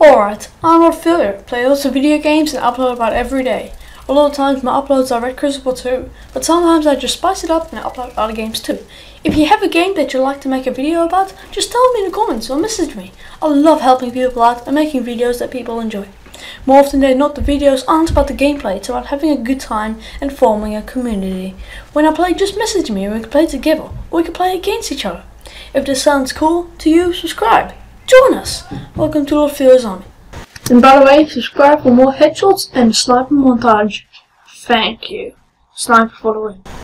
Alright, I'm Lord Failure, play lots of video games and upload about every day. A lot of times my uploads are Red Crucible 2, but sometimes I just spice it up and upload other games too. If you have a game that you'd like to make a video about, just tell me in the comments or message me. I love helping people out and making videos that people enjoy. More often than not, the videos aren't about the gameplay, it's about having a good time and forming a community. When I play, just message me and we can play together, or we can play against each other. If this sounds cool to you, subscribe. Join us! Welcome to Lord Fear's Army. And by the way, subscribe for more headshots and sniper montage. Thank you. Sniper for the win.